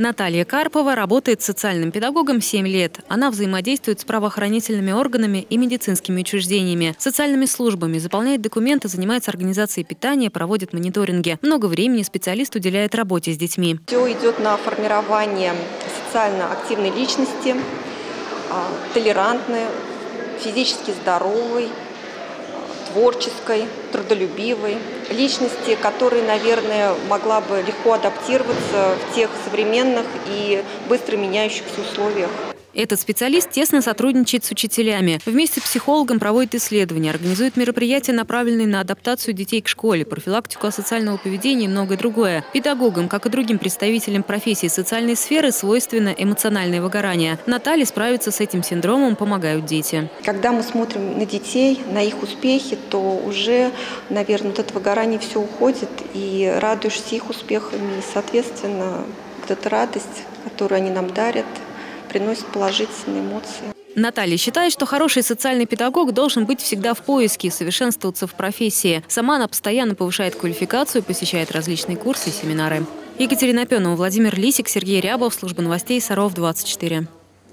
Наталья Карпова работает социальным педагогом 7 лет. Она взаимодействует с правоохранительными органами и медицинскими учреждениями, социальными службами, заполняет документы, занимается организацией питания, проводит мониторинги. Много времени специалист уделяет работе с детьми. Все идет на формирование социально активной личности, а, толерантной, физически здоровой, творческой, трудолюбивой, личности, которая, наверное, могла бы легко адаптироваться в тех современных и быстро меняющихся условиях. Этот специалист тесно сотрудничает с учителями. Вместе с психологом проводит исследования, организует мероприятия, направленные на адаптацию детей к школе, профилактику асоциального поведения и многое другое. Педагогам, как и другим представителям профессии социальной сферы, свойственно эмоциональное выгорание. Наталье справиться с этим синдромом помогают дети. Когда мы смотрим на детей, на их успехи, то уже, наверное, вот это выгорание все уходит, и радуешься их успехами, и, соответственно, вот эта радость, которую они нам дарят – приносит положительные эмоции. Наталья считает, что хороший социальный педагог должен быть всегда в поиске совершенствоваться в профессии. Сама она постоянно повышает квалификацию, посещает различные курсы и семинары. Екатерина Пенова, Владимир Лисик, Сергей Рябов, служба новостей Саров 24.